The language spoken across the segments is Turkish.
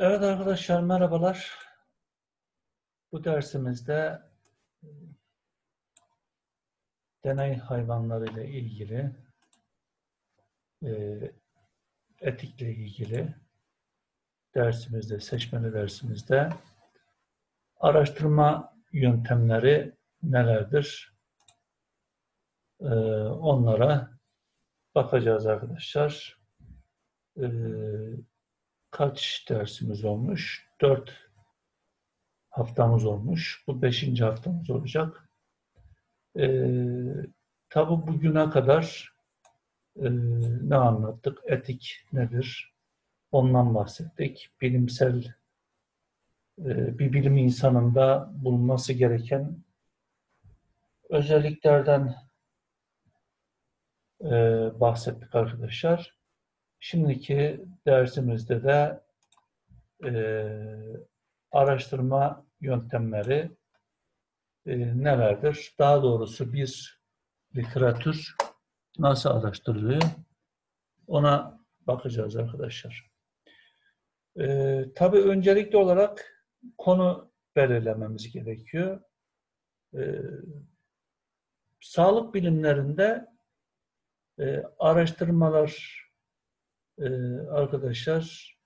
Evet arkadaşlar merhabalar. Bu dersimizde e, deney hayvanları ile ilgili e, etikle ilgili dersimizde, seçmeli dersimizde araştırma yöntemleri nelerdir? E, onlara bakacağız arkadaşlar. Kaç dersimiz olmuş? Dört haftamız olmuş. Bu beşinci haftamız olacak. Ee, tabi bugüne kadar e, ne anlattık? Etik nedir? Ondan bahsettik. Bilimsel e, bir bilim insanında bulunması gereken özelliklerden e, bahsettik arkadaşlar. Şimdiki dersimizde de e, araştırma yöntemleri e, nelerdir? Daha doğrusu bir literatür nasıl araştırılıyor? Ona bakacağız arkadaşlar. E, tabii öncelikli olarak konu belirlememiz gerekiyor. E, sağlık bilimlerinde e, araştırmalar arkadaşlar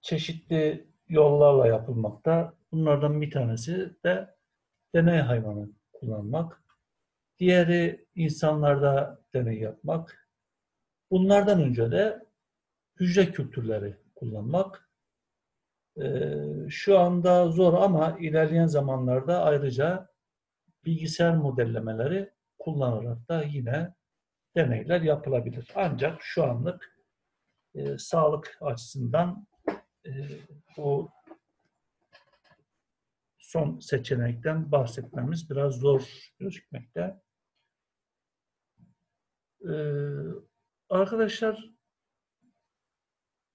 çeşitli yollarla yapılmakta. Bunlardan bir tanesi de deney hayvanı kullanmak. Diğeri insanlarda deney yapmak. Bunlardan önce de hücre kültürleri kullanmak. Ee, şu anda zor ama ilerleyen zamanlarda ayrıca bilgisayar modellemeleri kullanarak da yine deneyler yapılabilir. Ancak şu anlık e, sağlık açısından e, bu son seçenekten bahsetmemiz biraz zor gözükmekte. Ee, arkadaşlar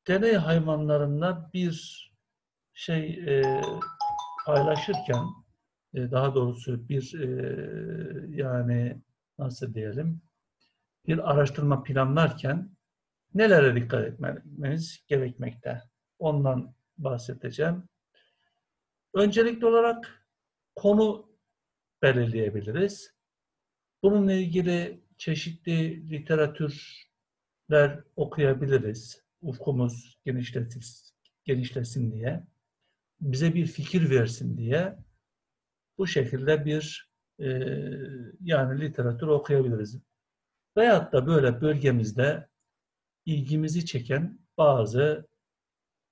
deney hayvanlarında bir şey e, paylaşırken e, daha doğrusu bir e, yani nasıl diyelim bir araştırma planlarken nelere dikkat etmemiz gerekmekte? Ondan bahsedeceğim. Öncelikli olarak konu belirleyebiliriz. Bununla ilgili çeşitli literatürler okuyabiliriz. Ufkumuz genişlesin, genişlesin diye. Bize bir fikir versin diye bu şekilde bir e, yani literatür okuyabiliriz. Veyahut da böyle bölgemizde ilgimizi çeken bazı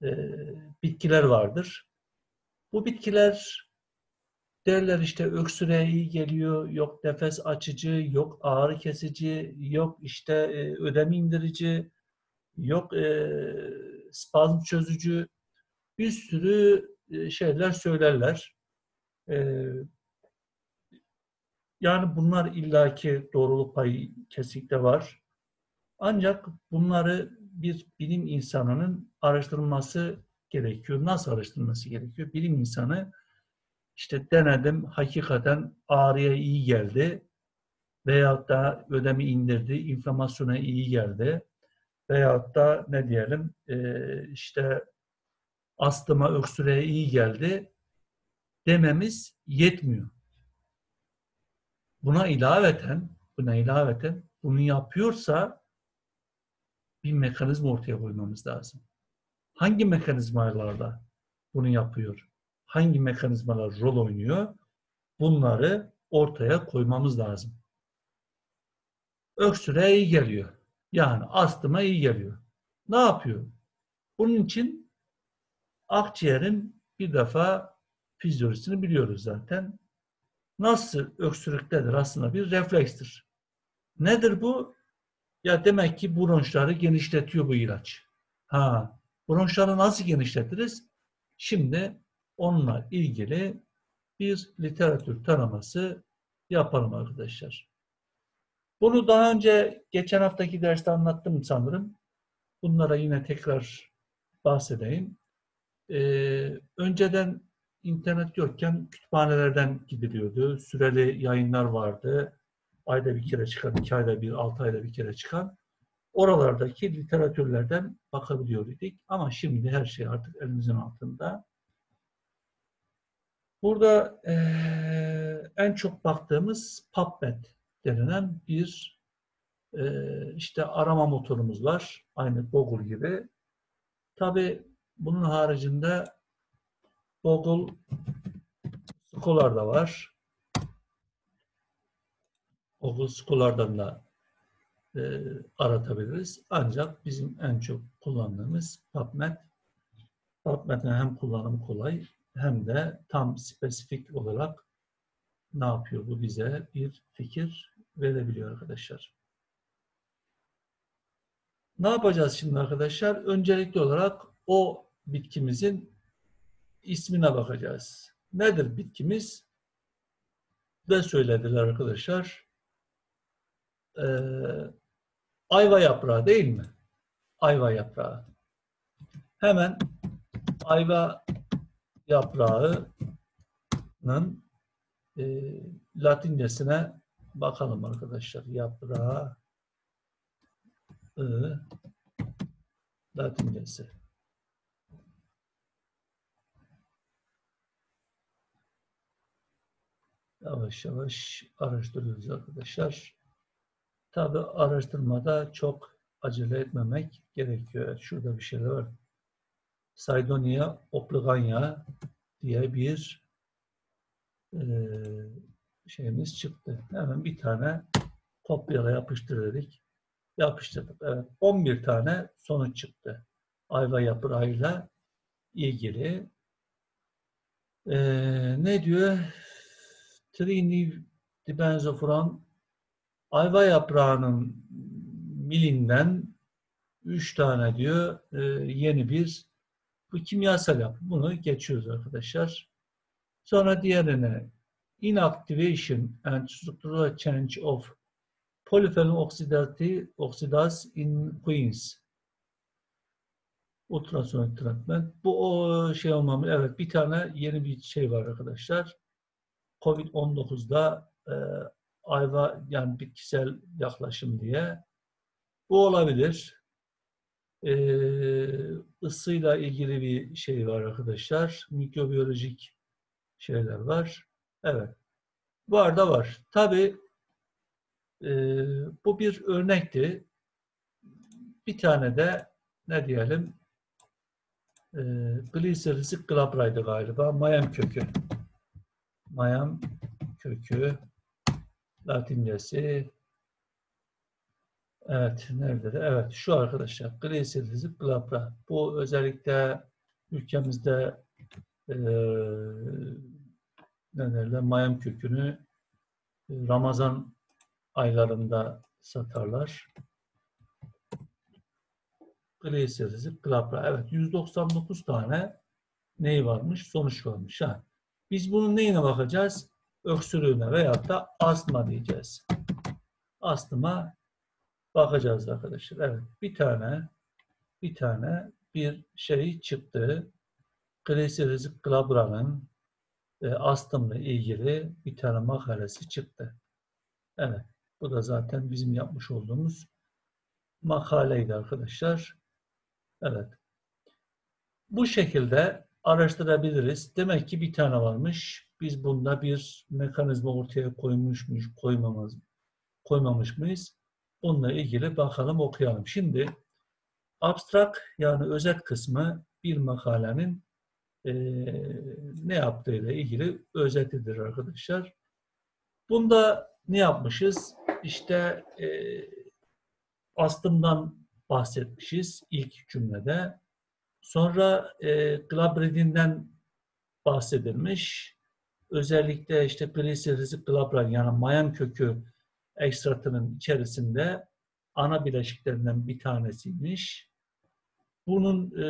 e, bitkiler vardır. Bu bitkiler derler işte öksürüğe iyi geliyor, yok nefes açıcı, yok ağrı kesici, yok işte e, ödem indirici, yok e, spazm çözücü, bir sürü e, şeyler söylerler. E, yani bunlar illaki doğruluk payı kesinlikle var. Ancak bunları bir bilim insanının araştırması gerekiyor. Nasıl araştırması gerekiyor? Bilim insanı işte denedim, hakikaten ağrıya iyi geldi veyahut da ödemi indirdi, inflamasyona iyi geldi veyahut da ne diyelim işte astıma, öksürüğe iyi geldi dememiz yetmiyor. Buna ilaveten, buna ilaveten bunu yapıyorsa bir mekanizma ortaya koymamız lazım. Hangi mekanizmalarda bunu yapıyor? Hangi mekanizmalar rol oynuyor? Bunları ortaya koymamız lazım. Öksürüğe iyi geliyor. Yani astıma iyi geliyor. Ne yapıyor? Bunun için akciğerin bir defa fizyolojisini biliyoruz zaten nasıl öksürüktedir aslında bir reflekstir. Nedir bu? Ya demek ki bronşları genişletiyor bu ilaç. Ha, bronşları nasıl genişletiriz? Şimdi onunla ilgili bir literatür taraması yapalım arkadaşlar. Bunu daha önce geçen haftaki derste anlattım sanırım. Bunlara yine tekrar bahsedeyim. Ee, önceden internet yokken kütüphanelerden gidiliyordu. Süreli yayınlar vardı. Ayda bir kere çıkan, iki ayda bir, altı ayda bir kere çıkan. oralardaki literatürlerden bakabiliyor idik. Ama şimdi her şey artık elimizin altında. Burada eee, en çok baktığımız PubMed denilen bir eee, işte arama motorumuz var. Aynı Google gibi. Tabi bunun haricinde Google Scholar da var. Google Scholar'dan da e, aratabiliriz. Ancak bizim en çok kullandığımız PubMed. PubMed'in hem kullanımı kolay hem de tam spesifik olarak ne yapıyor bu bize bir fikir verebiliyor arkadaşlar. Ne yapacağız şimdi arkadaşlar? Öncelikli olarak o bitkimizin ismine bakacağız. Nedir bitkimiz? Ne söylediler arkadaşlar? Ee, ayva yaprağı değil mi? Ayva yaprağı. Hemen ayva yaprağının e, latincesine bakalım arkadaşlar. Yaprağı ı, latincesi. Yavaş yavaş araştırıyoruz arkadaşlar. Tabi araştırmada çok acele etmemek gerekiyor. Şurada bir şeyler var. Saydonia obligania diye bir e, şeyimiz çıktı. Hemen bir tane kopyala yapıştırdık. Yapıştırdık. Evet. 11 tane sonuç çıktı. Ayva yaprağıyla ilgili. E, ne diyor? Trini dibenzofran ayva yaprağının milinden üç tane diyor e, yeni bir bu kimyasal yapı. Bunu geçiyoruz arkadaşlar. Sonra diğerine inactivation and structural change of polyphenol oxidati, oxidase in queens. Ultrasonik treatment. Bu o şey olmamı evet bir tane yeni bir şey var arkadaşlar. Covid-19'da e, ayva yani bitkisel yaklaşım diye. Bu olabilir. Ee, ısıyla ilgili bir şey var arkadaşlar. Mikrobiyolojik şeyler var. Evet. Var da var. Tabi e, bu bir örnekti. Bir tane de ne diyelim e, Glyceris galiba. Mayam kökü. Mayam kökü Latincesi Evet, nerede de? Evet, şu arkadaşlar. Glyceris glabra. Bu özellikle ülkemizde e, ne mayam kökünü e, Ramazan aylarında satarlar. Glyceris glabra. Evet, 199 tane neyi varmış? Sonuç varmış. Ha. Biz bunun neyine bakacağız? Öksürüğüne veyahut da astma diyeceğiz. Astıma bakacağız arkadaşlar. Evet, bir tane bir tane bir şey çıktı. Glyceris glabra'nın e, astımla ilgili bir tane makalesi çıktı. Evet, bu da zaten bizim yapmış olduğumuz makaleydi arkadaşlar. Evet. Bu şekilde araştırabiliriz. Demek ki bir tane varmış. Biz bunda bir mekanizma ortaya koymuş muyuz, koymamız, koymamış mıyız? Bununla ilgili bakalım okuyalım. Şimdi abstrak yani özet kısmı bir makalenin e, ne yaptığıyla ilgili özetidir arkadaşlar. Bunda ne yapmışız? İşte e, astımdan bahsetmişiz ilk cümlede. Sonra e, glabridin'den bahsedilmiş. Özellikle işte glyceris glabran yani mayan kökü ekstratının içerisinde ana bileşiklerinden bir tanesiymiş. Bunun e,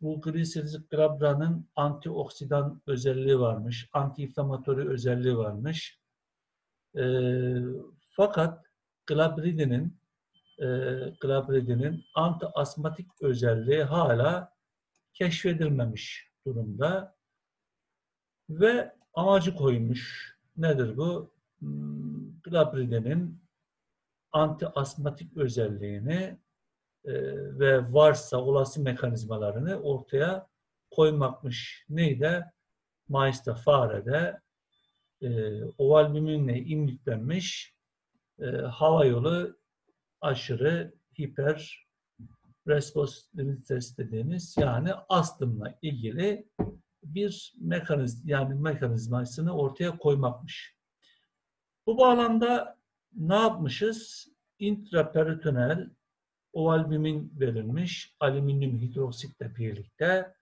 bu gliserik glabranın antioksidan özelliği varmış, antiinflamatörü özelliği varmış. E, fakat glabridinin e, glabridinin antiasmatik özelliği hala keşfedilmemiş durumda ve amacı koymuş. Nedir bu? Hmm, Glabride'nin antiasmatik özelliğini e, ve varsa olası mekanizmalarını ortaya koymakmış. Neydi? Mayıs'ta farede e, oval biminle imliklenmiş e, hava yolu aşırı hiper responsivitesi dediğimiz yani astımla ilgili bir mekanizma yani mekanizmasını ortaya koymakmış. Bu bağlamda ne yapmışız? Intraperitoneal ovalbumin verilmiş alüminyum hidroksitle birlikte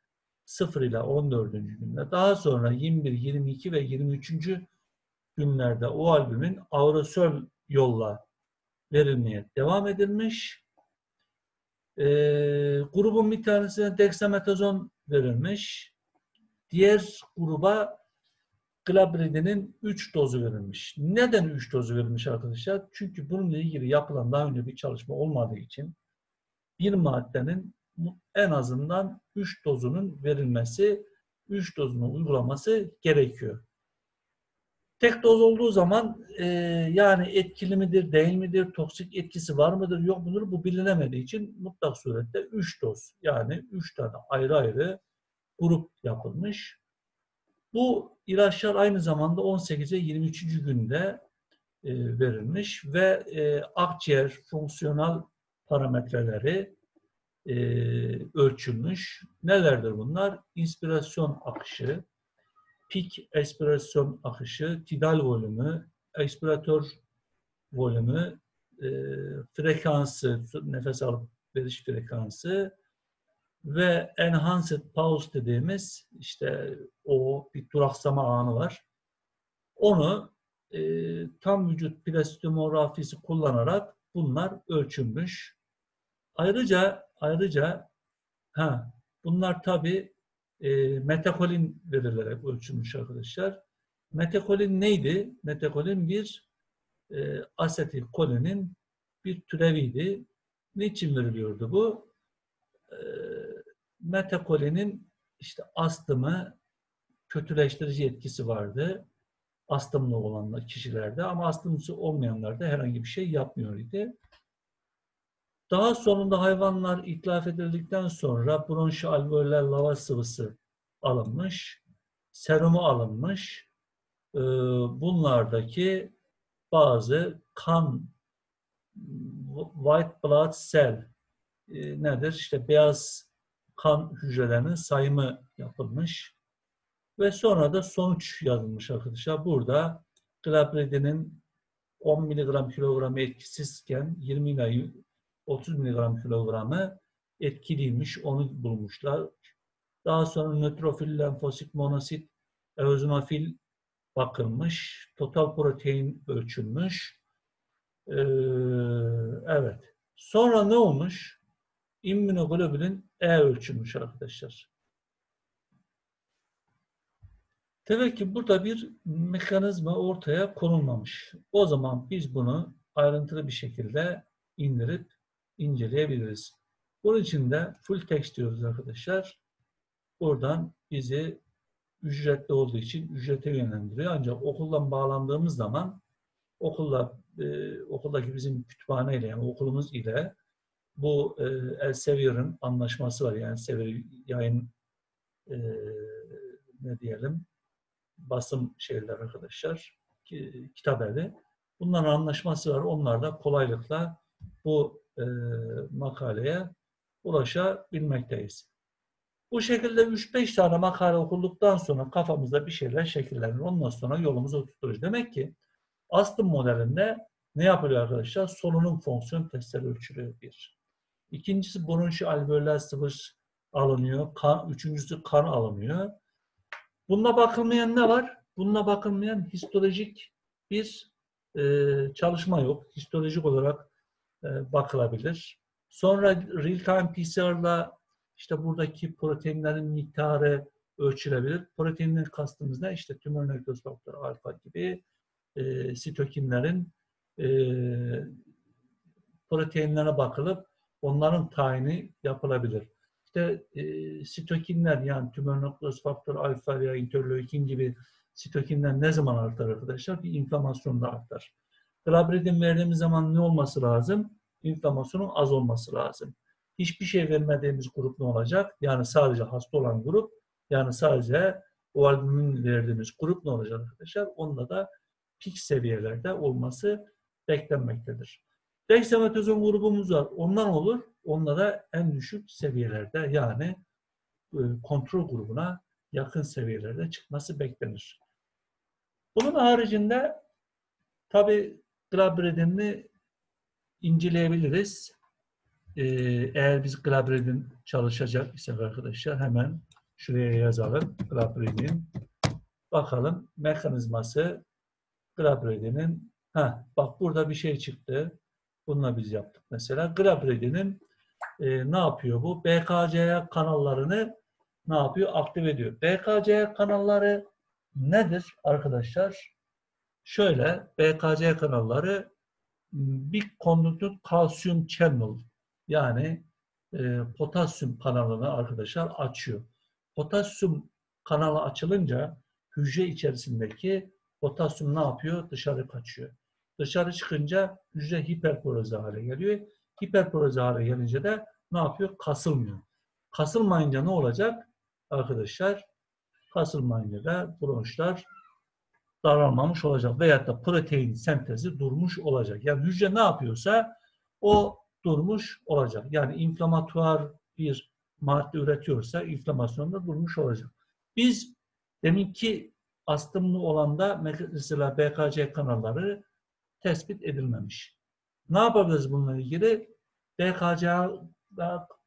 0 ile 14. günde daha sonra 21, 22 ve 23. günlerde o albümün aerosol yolla verilmeye devam edilmiş. Ee, grubun bir tanesine dexametazon verilmiş. Diğer gruba glabridinin 3 dozu verilmiş. Neden 3 dozu verilmiş arkadaşlar? Çünkü bununla ilgili yapılan daha önce bir çalışma olmadığı için bir maddenin en azından 3 dozunun verilmesi, 3 dozunun uygulaması gerekiyor. Tek doz olduğu zaman e, yani etkili midir, değil midir, toksik etkisi var mıdır, yok mudur bu bilinemediği için mutlak surette 3 doz yani 3 tane ayrı ayrı grup yapılmış. Bu ilaçlar aynı zamanda 18'e 23. günde e, verilmiş ve e, akciğer fonksiyonel parametreleri e, ölçülmüş. Nelerdir bunlar? İnspirasyon akışı, pik espirasyon akışı, tidal volümü, ekspiratör volümü, e, frekansı, nefes alıp veriş frekansı ve enhanced pause dediğimiz işte o bir duraksama anı var. Onu e, tam vücut plastomografisi kullanarak bunlar ölçülmüş. Ayrıca ayrıca ha bunlar tabi e, metakolin verilerek ölçülmüş arkadaşlar. Metakolin neydi? Metakolin bir e, asetilkolinin bir türeviydi. Niçin veriliyordu bu? E, metakolinin işte astımı kötüleştirici etkisi vardı. Astımlı olan kişilerde ama astımlısı olmayanlarda herhangi bir şey yapmıyor idi. Daha sonunda hayvanlar itlaf edildikten sonra bronşi alveoller lava sıvısı alınmış, serumu alınmış. Ee, bunlardaki bazı kan, white blood cell e, nedir? İşte beyaz kan hücrelerinin sayımı yapılmış. Ve sonra da sonuç yazılmış arkadaşlar. Burada glabridinin 10 mg kilogram etkisizken 20 ile 30 mg kilogramı etkiliymiş, onu bulmuşlar. Daha sonra nötrofil, lenfosit, monosit, eozinofil bakılmış. Total protein ölçülmüş. Ee, evet. Sonra ne olmuş? İmmünoglobulin E ölçülmüş arkadaşlar. Demek ki burada bir mekanizma ortaya konulmamış. O zaman biz bunu ayrıntılı bir şekilde indirip inceleyebiliriz. Bunun için de full text diyoruz arkadaşlar. Buradan bizi ücretli olduğu için ücrete yönlendiriyor. Ancak okuldan bağlandığımız zaman okulla e, okuldaki bizim kütüphane ile yani okulumuz ile bu e, Elsevier'in anlaşması var. Yani Elsevier yayın e, ne diyelim basım şeyler arkadaşlar kitap evi. Bunların anlaşması var. Onlar da kolaylıkla bu e, makaleye ulaşabilmekteyiz. Bu şekilde 3-5 tane makale okuduktan sonra kafamızda bir şeyler şekillenir. Ondan sonra yolumuzu tuturuz. Demek ki astım modelinde ne yapılıyor arkadaşlar? Solunum fonksiyon testleri ölçülüyor bir. İkincisi bronşi alveoller sıvır alınıyor. Kan, üçüncüsü kan alınıyor. Bununla bakılmayan ne var? Bununla bakılmayan histolojik bir e, çalışma yok. Histolojik olarak bakılabilir. Sonra real-time PCR'la işte buradaki proteinlerin miktarı ölçülebilir. Proteinler kastımız ne? İşte tümör nekroz faktörü alfa gibi e, sitokinlerin e, proteinlerine bakılıp onların tayini yapılabilir. İşte e, sitokinler yani tümör nekroz faktörü alfa veya interleukin gibi sitokinler ne zaman artar arkadaşlar? Bir inflamasyonda artar. Glabridin verdiğimiz zaman ne olması lazım? İnflamasyonun az olması lazım. Hiçbir şey vermediğimiz grup ne olacak? Yani sadece hasta olan grup, yani sadece o verdiğimiz grup ne olacak arkadaşlar? Onda da pik seviyelerde olması beklenmektedir. Dexametazon grubumuz var. Ondan olur. Onda da en düşük seviyelerde yani e, kontrol grubuna yakın seviyelerde çıkması beklenir. Bunun haricinde tabi glabridin'i inceleyebiliriz. Ee, eğer biz glabridin çalışacak isek arkadaşlar hemen şuraya yazalım. Glabridin. Bakalım mekanizması glabridinin ha bak burada bir şey çıktı. Bununla biz yaptık mesela. Glabridin'in e, ne yapıyor bu? BKC kanallarını ne yapıyor? Aktive ediyor. BKC kanalları nedir arkadaşlar? Şöyle BKC kanalları bir conducted kalsiyum channel yani e, potasyum kanalını arkadaşlar açıyor. Potasyum kanalı açılınca hücre içerisindeki potasyum ne yapıyor? Dışarı kaçıyor. Dışarı çıkınca hücre hiperporoze hale geliyor. Hiperporoze hale gelince de ne yapıyor? Kasılmıyor. Kasılmayınca ne olacak? Arkadaşlar kasılmayınca da bronşlar daralmamış olacak veyahut da protein sentezi durmuş olacak. Yani hücre ne yapıyorsa o durmuş olacak. Yani inflamatuar bir madde üretiyorsa inflamasyon da durmuş olacak. Biz deminki astımlı olanda mesela BKC kanalları tespit edilmemiş. Ne yapabiliriz bununla ilgili? BKCA,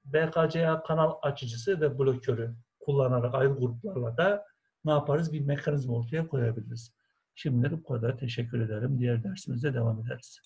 BKCA kanal açıcısı ve blokörü kullanarak ayrı gruplarla da ne yaparız? Bir mekanizma ortaya koyabiliriz. Şimdilik bu kadar. Teşekkür ederim. Diğer dersimizde devam ederiz.